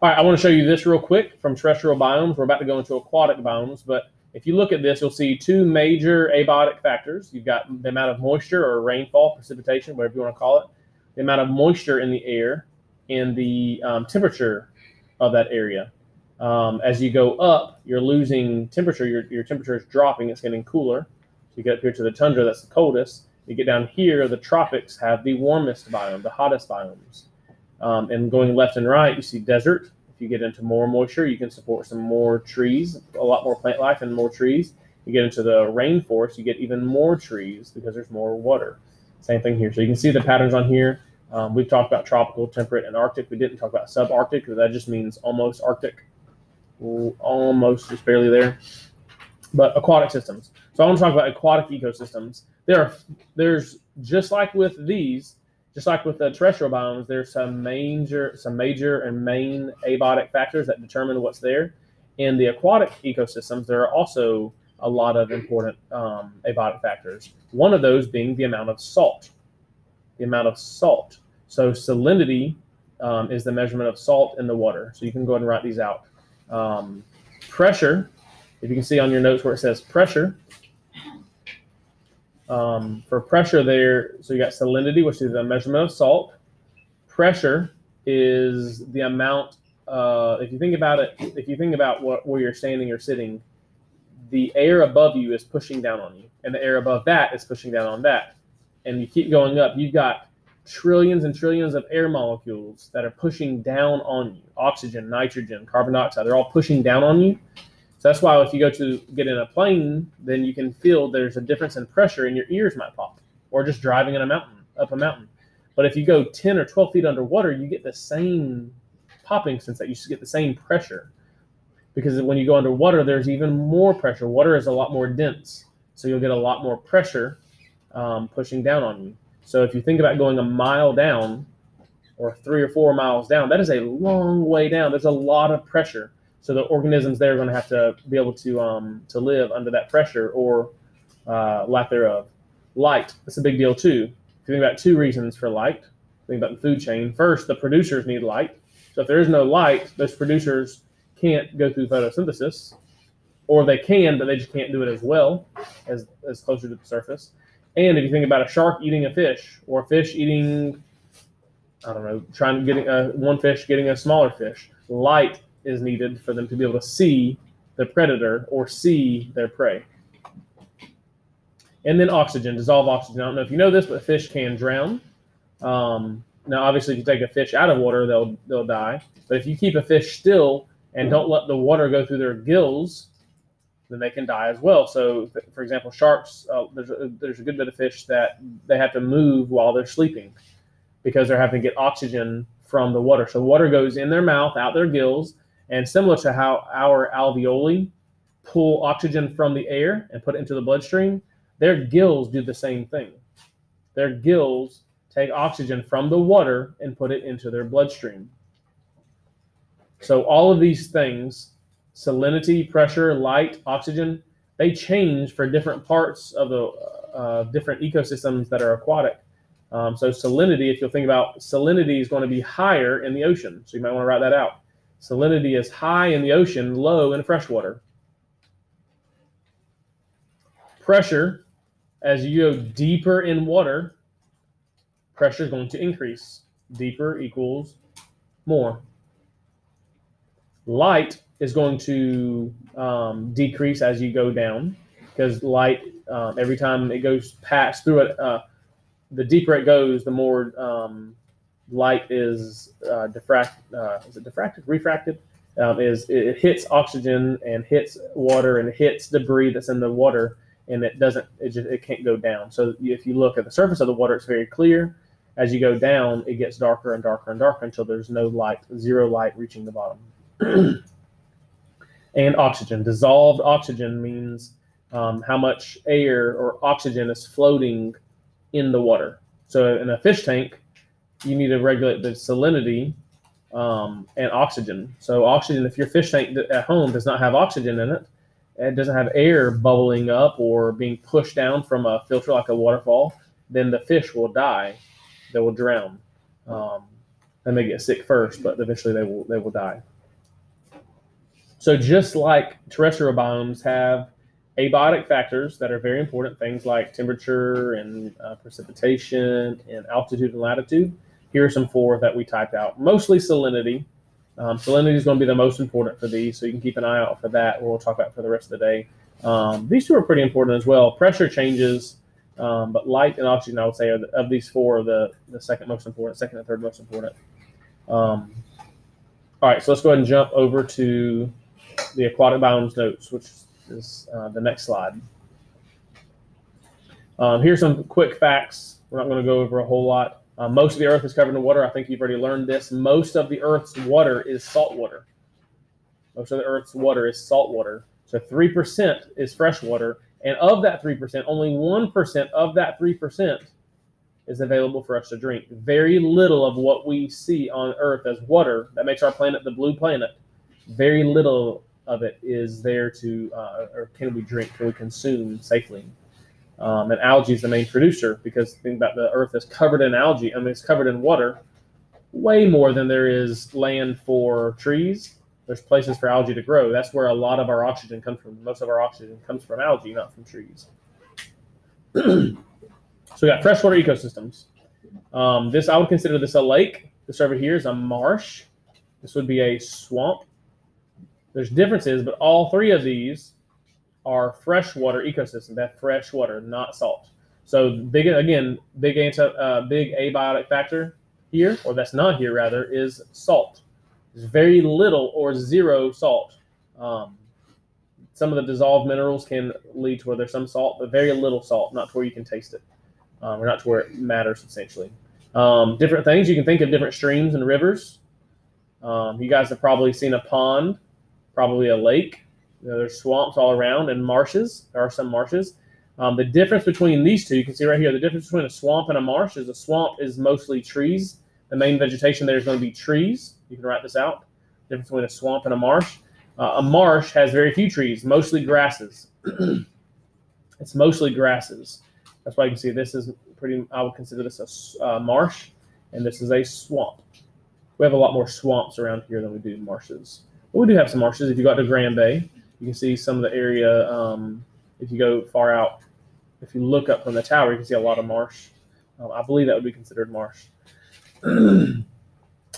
All right, I want to show you this real quick from terrestrial biomes. We're about to go into aquatic biomes, but if you look at this, you'll see two major abiotic factors. You've got the amount of moisture or rainfall, precipitation, whatever you want to call it, the amount of moisture in the air, and the um, temperature of that area. Um, as you go up, you're losing temperature. Your, your temperature is dropping. It's getting cooler. So you get up here to the tundra, that's the coldest. You get down here, the tropics have the warmest biome, the hottest biomes. Um, and going left and right, you see desert. If you get into more moisture, you can support some more trees, a lot more plant life and more trees. You get into the rainforest, you get even more trees because there's more water. Same thing here. So you can see the patterns on here. Um, we've talked about tropical, temperate, and Arctic. We didn't talk about subarctic because that just means almost Arctic, almost just barely there. But aquatic systems. So I want to talk about aquatic ecosystems. There are there's just like with these, just like with the terrestrial biomes, there's some major some major and main abiotic factors that determine what's there. In the aquatic ecosystems, there are also a lot of important um, abiotic factors. One of those being the amount of salt the amount of salt. So salinity um, is the measurement of salt in the water. So you can go ahead and write these out. Um, pressure, if you can see on your notes where it says pressure, um, for pressure there, so you got salinity, which is the measurement of salt. Pressure is the amount, uh, if you think about it, if you think about what, where you're standing or sitting, the air above you is pushing down on you, and the air above that is pushing down on that and you keep going up, you've got trillions and trillions of air molecules that are pushing down on you oxygen, nitrogen, carbon dioxide, they're all pushing down on you. So that's why if you go to get in a plane, then you can feel there's a difference in pressure and your ears might pop, or just driving in a mountain, up a mountain. But if you go 10 or 12 feet underwater, you get the same popping sense that you get the same pressure. Because when you go underwater, there's even more pressure. Water is a lot more dense. So you'll get a lot more pressure um, pushing down on you. So if you think about going a mile down or three or four miles down, that is a long way down. There's a lot of pressure. So the organisms there are going to have to be able to um, to live under that pressure or uh, lack thereof. Light, that's a big deal too. If you think about two reasons for light, think about the food chain. First, the producers need light. So if there is no light, those producers can't go through photosynthesis, or they can, but they just can't do it as well as, as closer to the surface. And if you think about a shark eating a fish, or a fish eating, I don't know, trying to get a, one fish getting a smaller fish, light is needed for them to be able to see the predator or see their prey. And then oxygen, dissolve oxygen. I don't know if you know this, but fish can drown. Um, now, obviously, if you take a fish out of water, they'll they'll die. But if you keep a fish still and don't let the water go through their gills, then they can die as well. So, for example, sharks, uh, there's, a, there's a good bit of fish that they have to move while they're sleeping because they're having to get oxygen from the water. So, water goes in their mouth, out their gills, and similar to how our alveoli pull oxygen from the air and put it into the bloodstream, their gills do the same thing. Their gills take oxygen from the water and put it into their bloodstream. So, all of these things salinity, pressure, light, oxygen, they change for different parts of the uh, different ecosystems that are aquatic. Um, so salinity, if you'll think about salinity is going to be higher in the ocean. So you might want to write that out. Salinity is high in the ocean, low in freshwater. Pressure, as you go deeper in water, pressure is going to increase. Deeper equals more. Light is going to um, decrease as you go down because light um, every time it goes past through it uh, the deeper it goes the more um, light is uh, diffract uh, is it diffracted? Refracted. Um, is it hits oxygen and hits water and hits debris that's in the water and it doesn't it just it can't go down. So if you look at the surface of the water it's very clear. As you go down it gets darker and darker and darker until there's no light zero light reaching the bottom. And oxygen. Dissolved oxygen means um, how much air or oxygen is floating in the water. So in a fish tank, you need to regulate the salinity um, and oxygen. So oxygen, if your fish tank at home does not have oxygen in it, it doesn't have air bubbling up or being pushed down from a filter like a waterfall, then the fish will die. They will drown. Um, They may get sick first, but eventually they will they will die. So just like terrestrial biomes have abiotic factors that are very important, things like temperature and uh, precipitation and altitude and latitude. Here are some four that we typed out. Mostly salinity. Um, salinity is going to be the most important for these, so you can keep an eye out for that. We'll talk about for the rest of the day. Um, these two are pretty important as well. Pressure changes, um, but light and oxygen, I would say, the, of these four, are the, the second most important, second and third most important. Um, all right, so let's go ahead and jump over to the aquatic biomes notes, which is uh, the next slide. Um, here's some quick facts. We're not going to go over a whole lot. Uh, most of the Earth is covered in water. I think you've already learned this. Most of the Earth's water is salt water. Most of the Earth's water is salt water. So 3% is fresh water. And of that 3%, only 1% of that 3% is available for us to drink. Very little of what we see on Earth as water that makes our planet the blue planet, very little of it is there to, uh, or can we drink, can we consume safely? Um, and algae is the main producer because think about the Earth is covered in algae. I mean, it's covered in water, way more than there is land for trees. There's places for algae to grow. That's where a lot of our oxygen comes from. Most of our oxygen comes from algae, not from trees. so we got freshwater ecosystems. Um, this I would consider this a lake. This over here is a marsh. This would be a swamp. There's differences, but all three of these are freshwater ecosystems. that fresh water, not salt. So big again, big anti, uh, big abiotic factor here, or that's not here rather, is salt. There's very little or zero salt. Um, some of the dissolved minerals can lead to where there's some salt, but very little salt, not to where you can taste it, um, or not to where it matters essentially. Um, different things you can think of different streams and rivers. Um, you guys have probably seen a pond, probably a lake. You know, there's swamps all around and marshes. There are some marshes. Um, the difference between these two, you can see right here, the difference between a swamp and a marsh is a swamp is mostly trees. The main vegetation there is going to be trees. You can write this out. The difference between a swamp and a marsh. Uh, a marsh has very few trees, mostly grasses. it's mostly grasses. That's why you can see this is pretty, I would consider this a uh, marsh, and this is a swamp. We have a lot more swamps around here than we do marshes. But we do have some marshes. If you go out to Grand Bay, you can see some of the area. Um, if you go far out, if you look up from the tower, you can see a lot of marsh. Um, I believe that would be considered marsh. and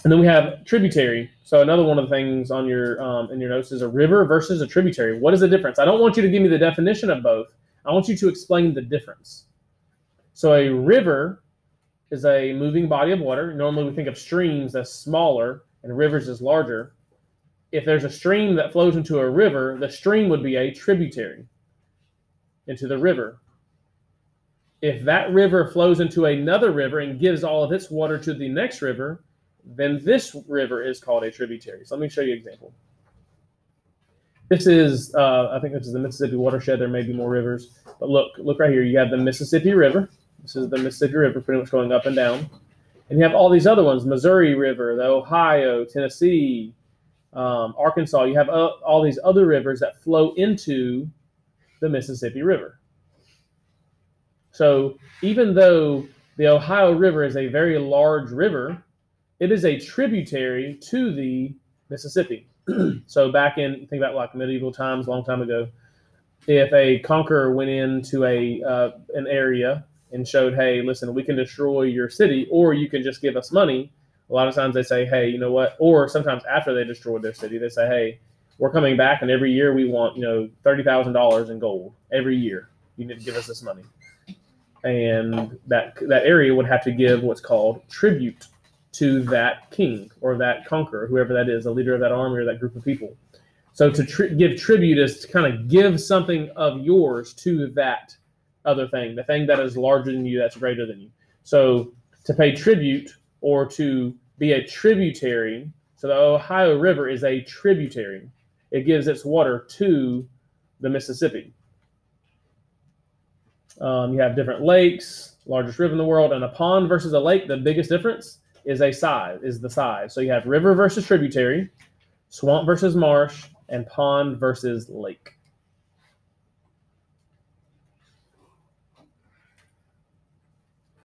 then we have tributary. So another one of the things on your um, in your notes is a river versus a tributary. What is the difference? I don't want you to give me the definition of both. I want you to explain the difference. So a river is a moving body of water. Normally we think of streams as smaller and rivers as larger if there's a stream that flows into a river, the stream would be a tributary into the river. If that river flows into another river and gives all of its water to the next river, then this river is called a tributary. So let me show you an example. This is, uh, I think this is the Mississippi watershed. There may be more rivers, but look, look right here. You have the Mississippi River. This is the Mississippi River, pretty much going up and down. And you have all these other ones: Missouri River, the Ohio, Tennessee, um, Arkansas, you have uh, all these other rivers that flow into the Mississippi River. So even though the Ohio River is a very large river, it is a tributary to the Mississippi. so back in think about like medieval times, long time ago, if a conqueror went into a uh, an area and showed, hey, listen, we can destroy your city, or you can just give us money, a lot of times they say, hey, you know what? Or sometimes after they destroyed their city, they say, hey, we're coming back, and every year we want, you know, thirty thousand dollars in gold every year. You need to give us this money, and that that area would have to give what's called tribute to that king or that conqueror, whoever that is, the leader of that army or that group of people. So to tri- give tribute is to kind of give something of yours to that other thing, the thing that is larger than you, that's greater than you. So to pay tribute or to be a tributary. So the Ohio River is a tributary. It gives its water to the Mississippi. Um, you have different lakes, largest river in the world, and a pond versus a lake. The biggest difference is a size, is the size. So you have river versus tributary, swamp versus marsh, and pond versus lake.